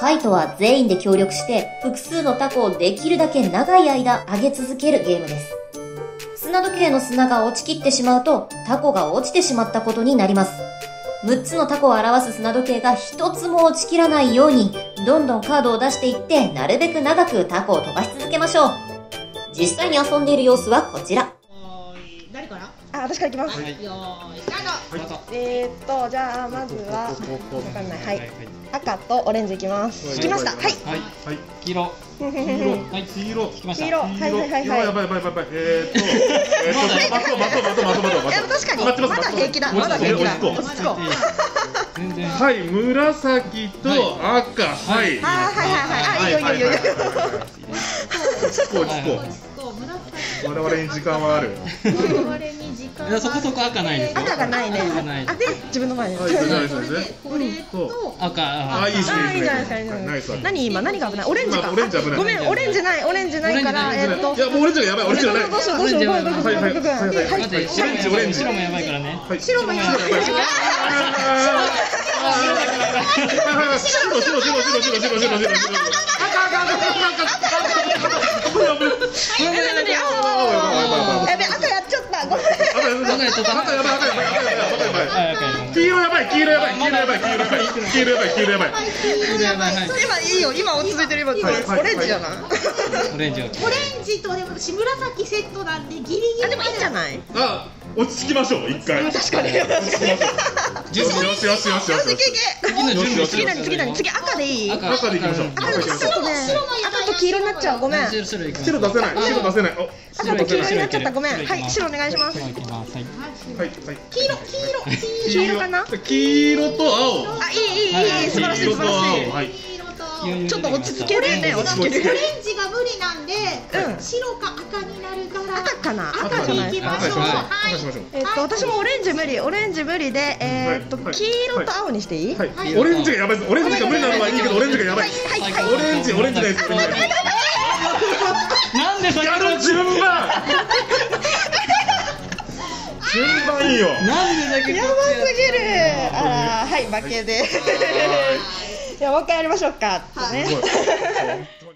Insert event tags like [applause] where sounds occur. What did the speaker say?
カイトは全員で協力して複数のタコをできるだけ長い間上げ続けるゲームです。砂時計の砂が落ちきってしまうとタコが落ちてしまったことになります。6つのタコを表す砂時計が1つも落ちきらないようにどんどんカードを出していってなるべく長くタコを飛ばし続けましょう。実際に遊んでいる様子はこちら。あ、私からいきます。はい。よーいスタート。えーっと、じゃあ、まずは。わかんない。はい。赤とオレンジいきます。引きました？はい。はい。はい。黄色。[laughs] 黄色。はい。黄色。引きました。黄色。はいはいはいはい。やばいやばいやばいやばいえーっとえーっと待とう待とう待とう待とう待とう。いや、確かに。まだ平気だ。まだ平気だ。落ち着こう。はい。紫と赤。はい。あー、はいはいはい。あ、いいよいいよいいよ。落ちこう落ちここう我々に時間はある我々に時間そこそこ赤ないですよ赤がないね。赤ないあ、で、自分の前に。はいそうですそれでねこれと赤あいいですねいいじゃないですか何今何が危ない？オレンジか。今オレンジ危ない。ごめんオレンジない。オレンジないからえーっと。いやもうオレンジがやばいオレンジがない。どうしようどうしようはい。はいはいはい待って白もオレンジオレンジ。白もやばいからね。はい。白もやばい。白白白白白白白白白白やべ赤やっちゃったごめん赤や赤やばい。赤やばい。赤やばい。赤やばい。はい。赤い。の黄色やばい黄色やばい黄色やばい黄色やばい黄色や。ばい黄色やばい黄色やばい今いいよ今落ち着いてる今はいはいオレンジじゃないオレンジオレンジとでも紫紫セットなんでギリギリあでもいいんじゃないあ落ち着きましょう一回確かに落ち着準備よしよしよしよしよし次の準備次何次何次赤でいい。赤。赤でいきましょう。赤赤とね赤と黄色になっちゃう。ごめん。白出せない。白出せない。赤と黄色になっちゃった。ごめん。はい白お願いします。はいはい黄色黄色黄色かな？黄色と青。あいいいいいい。素晴らしい素晴らしい。ちょっと落ち着けるね。落ち着けるオレンジが無理なんで、うん。白か赤になるから赤かな？赤赤じゃないましょう。赤はい。えっと私もオレンジ無理。オレンジ無理でえーっとはい。黄色と青にしていい？はい。オレンジがやばい。ですオレンジが無理なのはいいけどオレンジがやばい。はい。はい。はいオレンジオレンジのやつ。なんで先やる順番順番いいよ。なんで先やばすぎる。あらはい負けでい。[laughs] やもう一回やりましょうか。ってね [laughs]